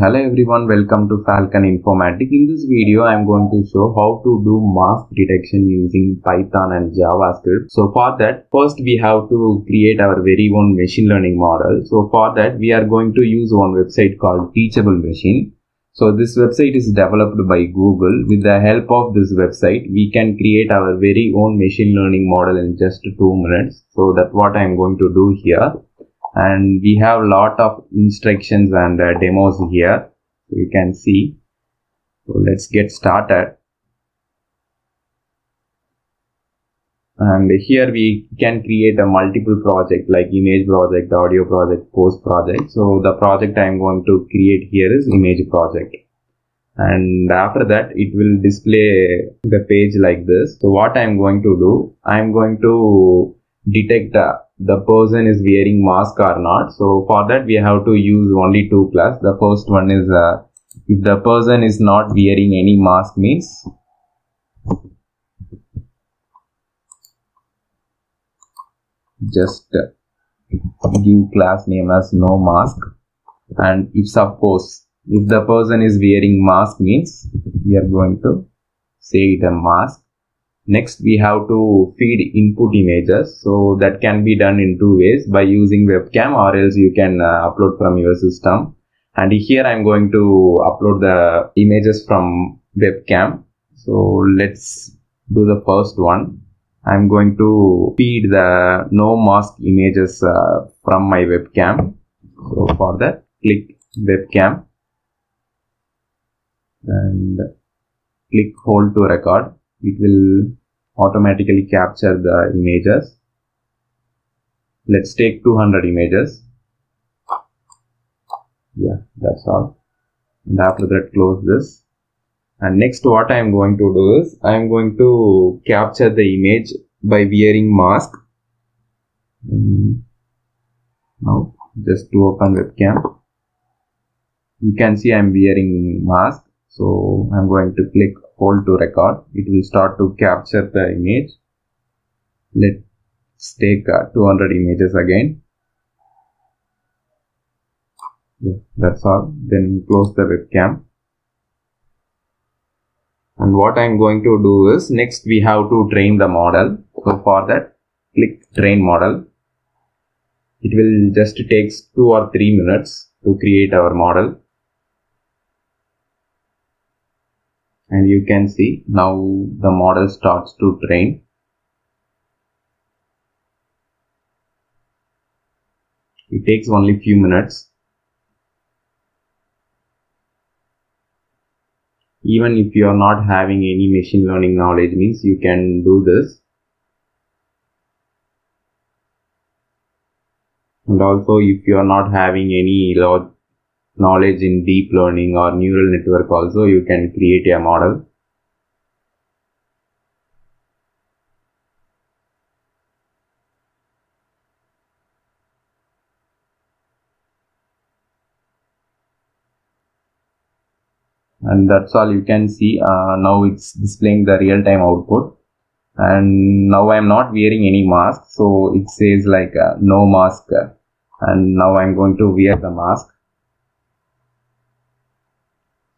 Hello everyone, welcome to Falcon Infomatic. In this video, I am going to show how to do mask detection using Python and JavaScript. So for that, first we have to create our very own machine learning model. So for that, we are going to use one website called Teachable Machine. So this website is developed by Google. With the help of this website, we can create our very own machine learning model in just two minutes. So that's what I am going to do here and we have lot of instructions and uh, demos here. So you can see. So let's get started. And here we can create a multiple project like image project audio project pose project. So the project i am going to create here is image project. And after that it will display the page like this. So what i am going to do i am going to detect uh, the person is wearing mask or not. So for that we have to use only two class. The first one is uh, if the person is not wearing any mask means just give class name as no mask and if suppose if the person is wearing mask means we are going to say a mask Next, we have to feed input images. So that can be done in two ways by using webcam or else you can uh, upload from your system. And here I'm going to upload the images from webcam. So let's do the first one. I'm going to feed the no mask images uh, from my webcam. So for that, click webcam and click hold to record it will automatically capture the images. Let's take 200 images. Yeah that's all. And after that close this. And next what I am going to do is I am going to capture the image by wearing mask. Mm. now just to open webcam. You can see I am wearing mask so I'm going to click hold to record. It will start to capture the image. Let's take uh, 200 images again. Yeah, that's all. Then close the webcam. And what I'm going to do is next we have to train the model. So for that click train model. It will just takes two or three minutes to create our model and you can see now the model starts to train. It takes only few minutes. Even if you are not having any machine learning knowledge means you can do this. And also if you are not having any knowledge in deep learning or neural network also you can create a model. And that's all you can see. Uh, now it's displaying the real-time output. And now I'm not wearing any mask so it says like uh, no mask. And now I'm going to wear the mask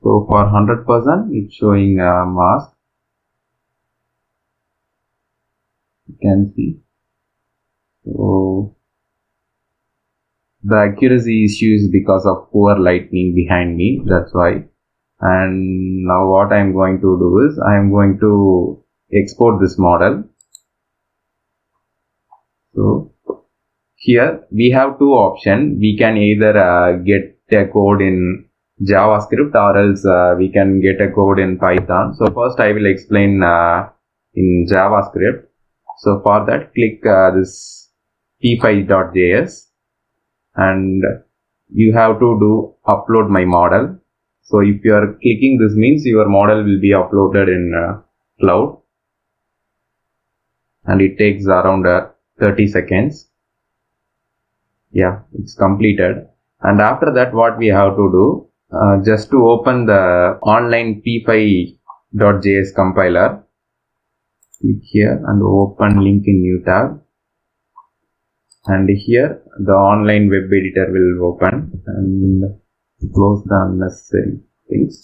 so for 100% it's showing a mask. You can see. So the accuracy issue is because of poor lighting behind me. That's why. And now what I'm going to do is I'm going to export this model. So here we have two options. We can either uh, get a code in JavaScript or else uh, we can get a code in Python. So first I will explain uh, in JavaScript. So for that click uh, this p5.js and you have to do upload my model. So if you are clicking this means your model will be uploaded in uh, cloud and it takes around uh, 30 seconds. Yeah, it's completed. And after that what we have to do uh, just to open the online p5.js compiler click here and open link in new tab. And here the online web editor will open and close the unnecessary things.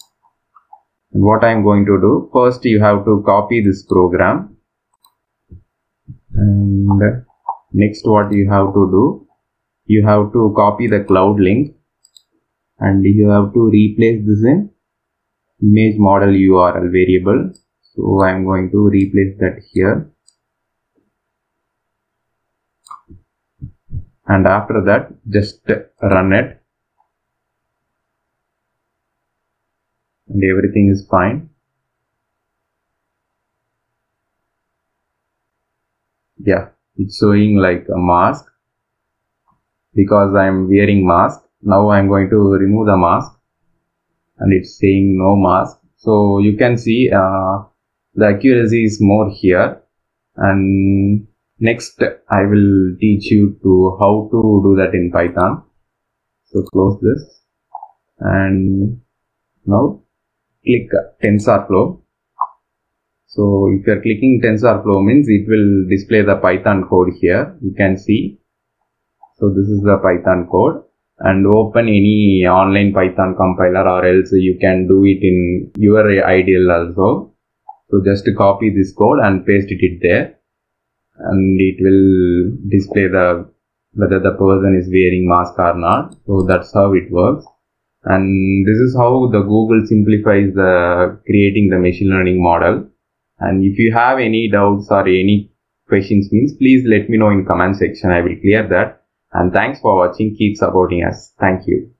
And what I'm going to do first you have to copy this program. And next what you have to do you have to copy the cloud link and you have to replace this in image model URL variable. So I'm going to replace that here. And after that just run it. And everything is fine. Yeah it's showing like a mask. Because I'm wearing mask now I'm going to remove the mask. And it's saying no mask. So you can see uh, the accuracy is more here. And next I will teach you to how to do that in Python. So close this. And now click TensorFlow. So if you are clicking TensorFlow means it will display the Python code here. You can see. So this is the Python code and open any online Python compiler or else you can do it in your IDLE also. So just copy this code and paste it there and it will display the whether the person is wearing mask or not. So that's how it works. And this is how the Google simplifies the creating the machine learning model. And if you have any doubts or any questions means please let me know in comment section. I will clear that. And thanks for watching. Keep supporting us. Thank you.